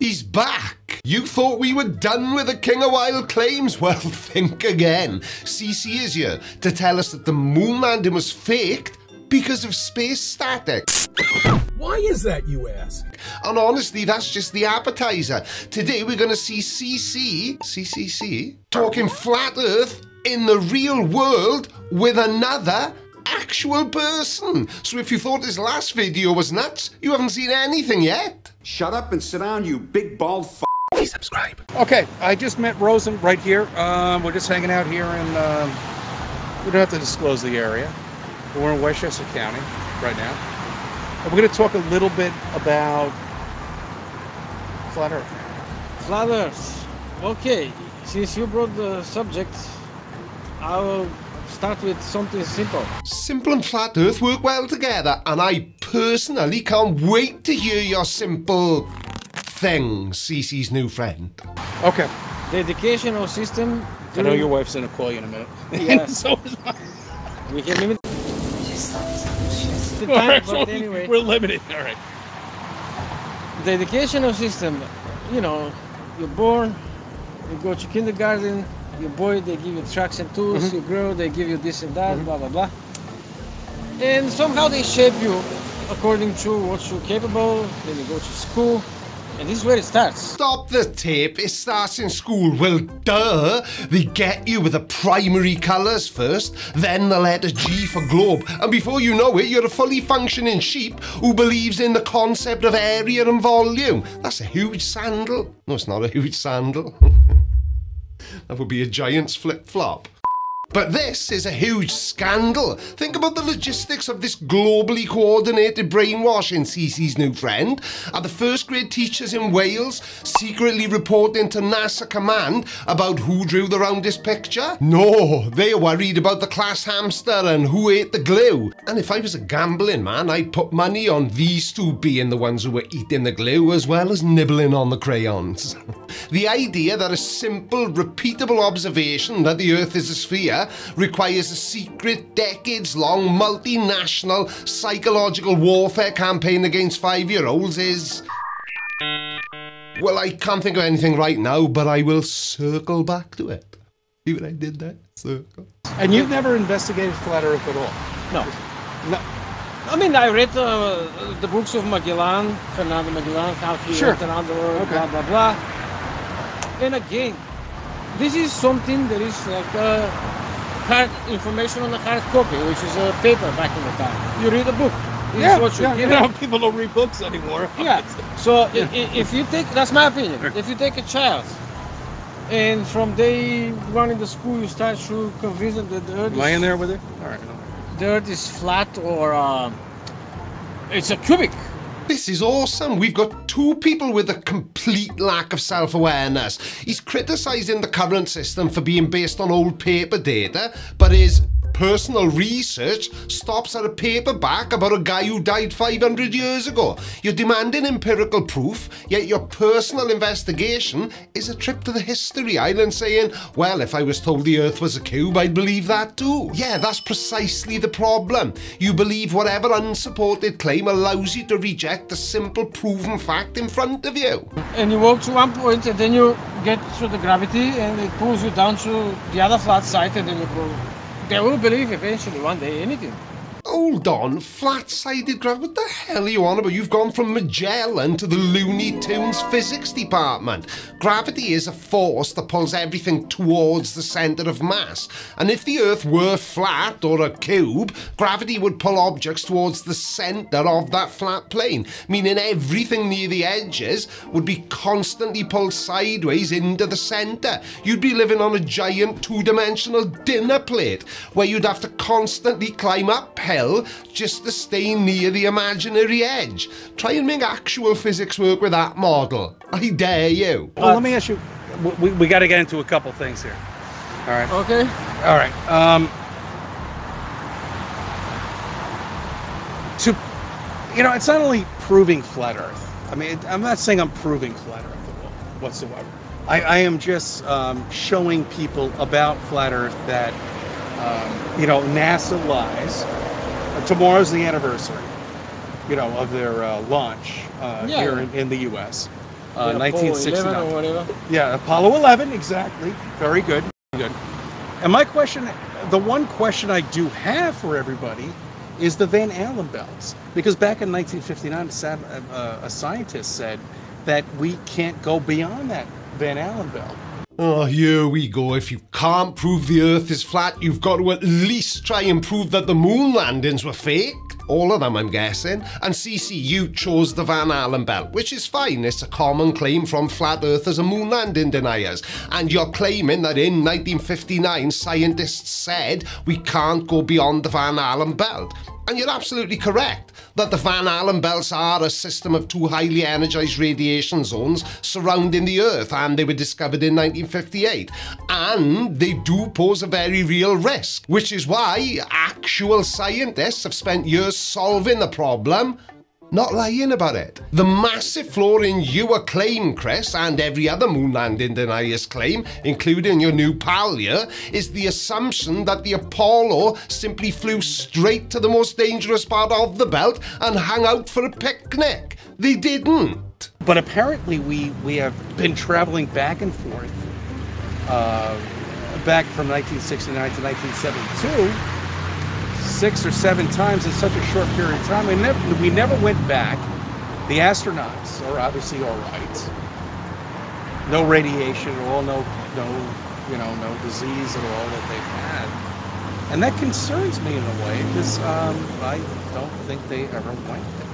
He's back! You thought we were done with the King of Wild claims? Well, think again. CC is here to tell us that the moon landing was faked because of space static. Why is that, you ask? And honestly, that's just the appetizer. Today we're going to see CC, CCC, talking flat Earth in the real world with another actual person. So if you thought this last video was nuts, you haven't seen anything yet. Shut up and sit down, you big bald f. Please subscribe. Okay, I just met Rosen right here. Um, we're just hanging out here, and um, we don't have to disclose the area. We're in Westchester County right now. And we're going to talk a little bit about flat Earth. Flat Earth. Okay, since you brought the subject, I will start with something simple. Simple and flat Earth work well together, and I personally can't wait to hear your simple things, CC's new friend. Okay. The educational system. I know your wife's going to call you in a minute. Yes. so is mine. We can limit. The time, right, so but anyway, we're limited. All right. the educational system. You know, you're born, you go to kindergarten. You're boy, they give you tracks and tools. Mm-hmm. You grow, they give you this and that, blah blah blah. And somehow they shape you according to what you're capable. Then you go to school, and this is where it starts. Stop the tape, it starts in school. Well, duh. They get you with the primary colours first, then the letter G for globe. And before you know it, you're a fully functioning sheep who believes in the concept of area and volume. That's a huge sandal. No, it's not a huge sandal. that would be a giant's flip flop. But this is a huge scandal. Think about the logistics of this globally coordinated brainwashing, CC's new friend. Are the first grade teachers in Wales secretly reporting to NASA command about who drew the roundest picture? No, they're worried about the class hamster and who ate the glue. And if I was a gambling man, I'd put money on these two being the ones who were eating the glue as well as nibbling on the crayons. the idea that a simple, repeatable observation that the Earth is a sphere requires a secret, decades long, multinational psychological warfare campaign against five year olds is. Well, I can't think of anything right now, but I will circle back to it. See what I did there? Circle. And you've never investigated flat Earth at all? No. No. I mean, I read uh, the books of Magellan, Fernando Magellan, how he Sure. went around the world, Okay. blah, blah, blah. And again, this is something that is like uh, hard information on the hard copy, which is a paper back in the time. You read a book. This Yeah, what you yeah, you know, people don't read books anymore. Yeah. So i- if you take, that's my opinion. If you take a child, and from day one in the school you start to convince them that the earth, in is, there with it? All right. the earth is flat or uh, it's a cubic. This is awesome. We've got two people with a complete lack of self awareness. He's criticising the current system for being based on old paper data, but his personal research stops at a paperback about a guy who died 500 years ago. You're demanding empirical proof, yet your personal investigation is a trip to the history island saying, well, if I was told the earth was a cube, I'd believe that too. Yeah, that's precisely the problem. You believe whatever unsupported claim allows you to reject the simple proven fact in front of you. and you walk to one point and then you get through the gravity and it pulls you down to the other flat side and then you go they will believe eventually one day anything Hold on, flat-sided gravity. What the hell are you on about? You've gone from Magellan to the Looney Tunes physics department. Gravity is a force that pulls everything towards the centre of mass. And if the Earth were flat or a cube, gravity would pull objects towards the centre of that flat plane, meaning everything near the edges would be constantly pulled sideways into the centre. You'd be living on a giant two-dimensional dinner plate where you'd have to constantly climb uphill just to stay near the imaginary edge. Try and make actual physics work with that model. I dare you. Well, let me ask you. We, we got to get into a couple things here. All right. okay All right. Um, to, you know, it's not only proving flat Earth. I mean, I'm not saying I'm proving flat Earth whatsoever. I, I am just um, showing people about flat Earth that, um, you know, NASA lies. Uh, tomorrow's the anniversary, you know, of their uh, launch uh, Yeah. here in, in the U.S. uh, 11 1969. or whatever. Yeah, Apollo 11, exactly. Very good. Good. And my question, the one question I do have for everybody is the Van Allen belts. Because back in 1959, a, uh, a scientist said that we can't go beyond that Van Allen belt. Oh, here we go. If you can't prove the Earth is flat, you've got to at least try and prove that the moon landings were fake. All of them, I'm guessing. And CCU chose the Van Allen belt, which is fine. It's a common claim from flat earthers and moon landing deniers. And you're claiming that in 1959, scientists said we can't go beyond the Van Allen belt. And you're absolutely correct that the Van Allen belts are a system of two highly energized radiation zones surrounding the Earth, and they were discovered in 1958. And they do pose a very real risk, which is why actual scientists have spent years solving the problem not lying about it. The massive flaw in your claim, Chris, and every other moon landing denier's claim, including your new pal here, is the assumption that the Apollo simply flew straight to the most dangerous part of the belt and hung out for a picnic. They didn't. But apparently, we, we have been traveling back and forth uh, back from 1969 to 1972 six or seven times in such a short period of time. We never, we never went back. The astronauts are obviously all right. No radiation at all, no, no, you know, no disease at all that they've had. And that concerns me in a way because um, I don't think they ever went there.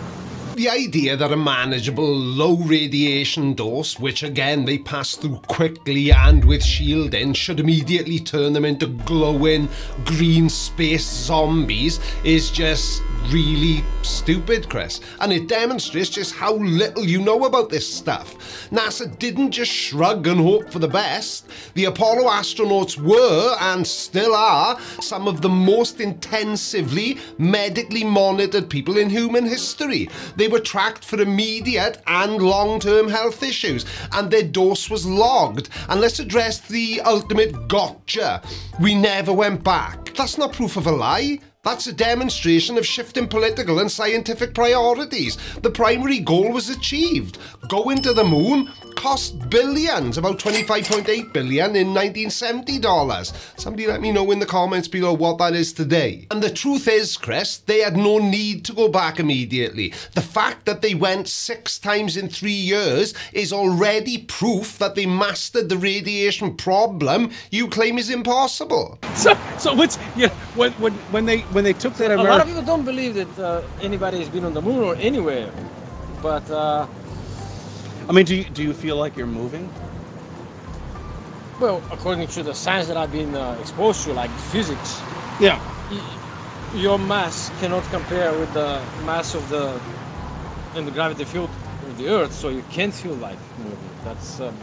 The idea that a manageable low radiation dose, which again they pass through quickly and with shielding, should immediately turn them into glowing green space zombies is just really stupid, Chris. And it demonstrates just how little you know about this stuff. NASA didn't just shrug and hope for the best. The Apollo astronauts were, and still are, some of the most intensively medically monitored people in human history. They were tracked for immediate and long term health issues, and their dose was logged. And let's address the ultimate gotcha. We never went back. That's not proof of a lie. That's a demonstration of shifting political and scientific priorities. The primary goal was achieved. Going to the moon cost billions, about 25.8 billion in 1970 dollars. Somebody let me know in the comments below what that is today. And the truth is, Chris, they had no need to go back immediately. The fact that they went six times in three years is already proof that they mastered the radiation problem you claim is impossible. So, so let's, yeah, when, when, when they when they took that A lot of people don't believe that uh, anybody has been on the moon or anywhere. But uh, I mean, do you, do you feel like you're moving? well, according to the science that I've been uh, exposed to, like physics, Yeah. y- your mass cannot compare with the mass of the and the gravity field of the Earth, so you can't feel like moving. That's um,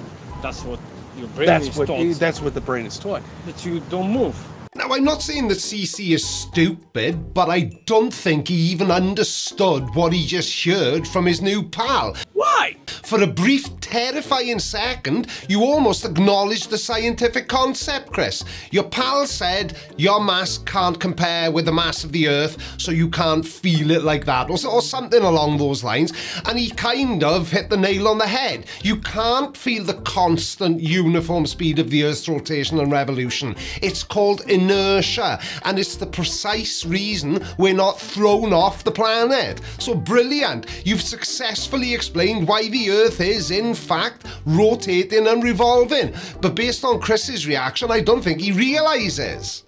that's what your brain That's is what taught that's what the brain is taught. that you don't move. Now, I'm not saying that CC is stupid, but I don't think he even understood what he just heard from his new pal. Why? For a brief, terrifying second, you almost acknowledged the scientific concept, Chris. Your pal said your mass can't compare with the mass of the Earth, so you can't feel it like that, or, or something along those lines. And he kind of hit the nail on the head. You can't feel the constant, uniform speed of the Earth's rotation and revolution. It's called inertia, and it's the precise reason we're not thrown off the planet. So brilliant! You've successfully explained why the Earth is, in fact, rotating and revolving. But based on Chris's reaction, I don't think he realizes.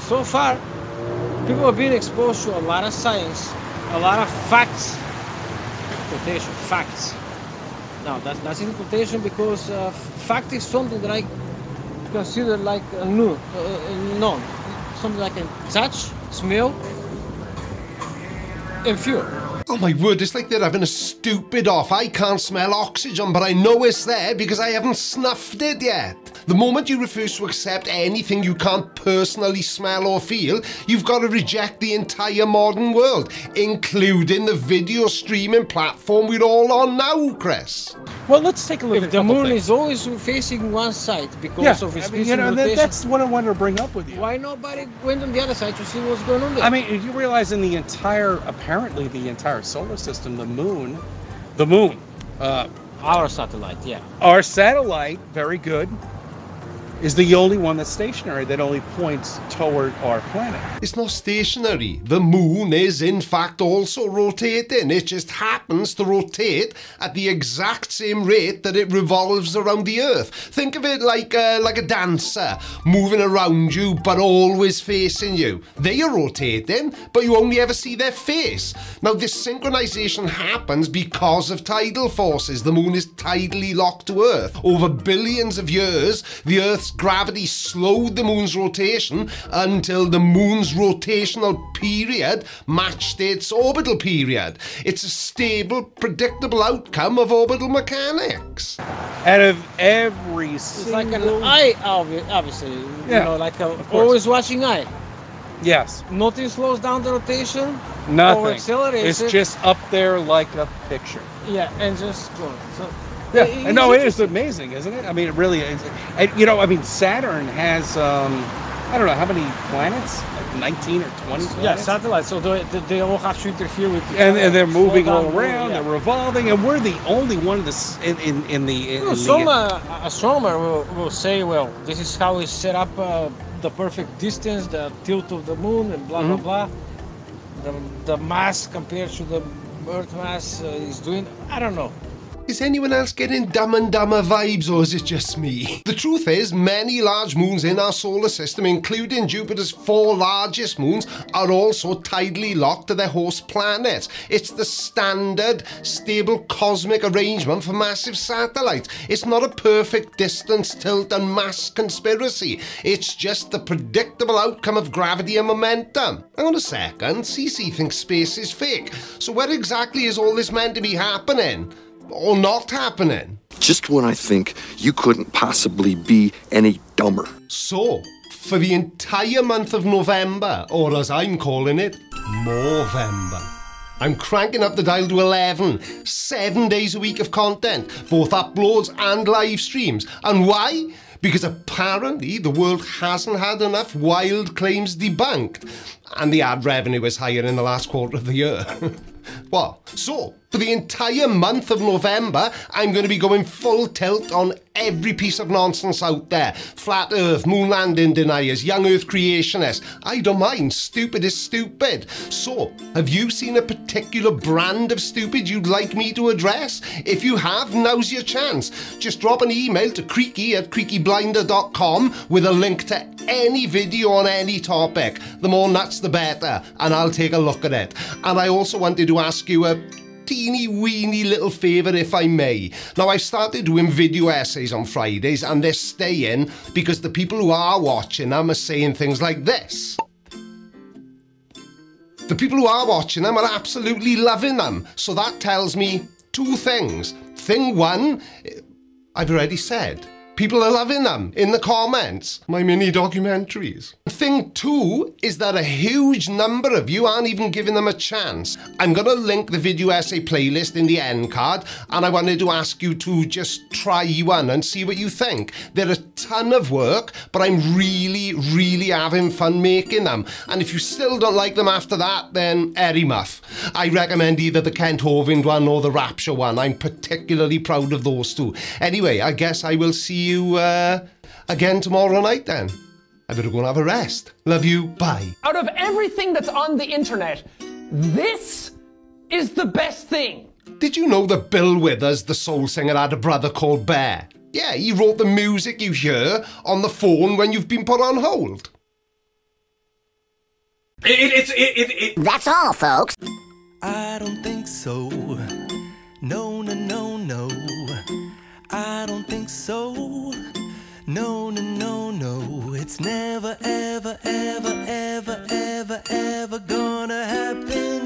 So far, people have been exposed to a lot of science, a lot of facts. Quotation, facts. Now, that's, that's in quotation because uh, fact is something that I consider like a new, uh, uh, known. Something I can touch, smell, and feel. Oh my word, it's like they're having a stupid off. I can't smell oxygen, but I know it's there because I haven't snuffed it yet. The moment you refuse to accept anything you can't personally smell or feel, you've got to reject the entire modern world, including the video streaming platform we're all on now, Chris. Well, let's take a look If the moon things. is always facing one side because yeah, of its I mean, you know, and rotation, that's what I wanted to bring up with you. why nobody went on the other side to see what's going on there? I mean, you realize in the entire, apparently the entire solar system, the moon, the moon, uh, Our satellite, yeah. Our satellite, very good, is the only one that's stationary that only points toward our planet. It's not stationary. The moon is, in fact, also rotating. It just happens to rotate at the exact same rate that it revolves around the Earth. Think of it like a, like a dancer moving around you, but always facing you. They are rotating, but you only ever see their face. Now, this synchronization happens because of tidal forces. The moon is tidally locked to Earth. Over billions of years, the Earth's gravity slowed the moon's rotation until the moon's rotational period matched its orbital period. It's a stable, predictable outcome of orbital mechanics. Out of every It's like an eye, obviously. Yeah, You know, like a always watching eye. Yes, Nothing slows down the rotation. Or nothing. accelerates It's it. just up there like a picture. Yeah, and just go. So, Yeah, it- and no, it's amazing, isn't it? I mean, it really is. And, you know, I mean, Saturn has, um, I don't know, how many planets? Like 19 or 20 planets? Yeah, satellites. So they, they- all have to interfere with. each and, other, and they're moving all the- around, yeah. they're revolving, and we're the only one in, this, in, in, in the. In, in some the uh, astronomer will, will say, well, this is how we set up uh, the perfect distance, the tilt of the moon, and blah Mm-hmm. blah blah. The, the mass compared to the Earth mass uh, is doing. I don't know. Is anyone else getting Dumb and Dumber vibes, or is it just me? The truth is, many large moons in our solar system, including Jupiter's four largest moons, are also tidally locked to their host planets. It's the standard, stable cosmic arrangement for massive satellites. It's not a perfect distance, tilt, and mass conspiracy. It's just the predictable outcome of gravity and momentum. Hang on a second, CC thinks space is fake. So, where exactly is all this meant to be happening? Or not happening. Just when I think you couldn't possibly be any dumber. So, for the entire month of November, or as I'm calling it, Movember. I'm cranking up the dial to 11, seven days a week of content, both uploads and live streams. And why? Because apparently the world hasn't had enough wild claims debunked, and the ad revenue is higher in the last quarter of the year. well, So, for the entire month of November, I'm going to be going full tilt on every piece of nonsense out there. Flat Earth, moon landing deniers, young Earth creationists. I don't mind. Stupid is stupid. So, have you seen a particular brand of stupid you'd like me to address? If you have, now's your chance. Just drop an email to creaky at creakyblinder.com with a link to any video on any topic. The more nuts, the better, and I'll take a look at it. And I also wanted to ask you a teeny weeny little favour if I may. Now I've started doing video essays on Fridays and they're staying because the people who are watching them are saying things like this. The people who are watching them are absolutely loving them. So that tells me two things. Thing one, I've already said. People are loving them in the comments, my mini documentaries. Thing too is that a huge number of you aren't even giving them a chance. I'm going to link the video essay playlist in the end card, and I wanted to ask you to just try one and see what you think. They're a ton of work, but I'm really, really having fun making them. And if you still don't like them after that, then airy muff. I recommend either the Kent Hovind one or the Rapture one. I'm particularly proud of those two. Anyway, I guess I will see you uh, again tomorrow night then. I better go and have a rest. Love you. Bye. Out of everything that's on the internet, this is the best thing. Did you know that Bill Withers, the soul singer, had a brother called Bear? Yeah, he wrote the music you hear on the phone when you've been put on hold. It, it's it, it, it, That's all, folks. I don't think so. No, no, no, no. I don't think so. No, no, no, no. It's never, ever, ever, ever, ever, ever gonna happen.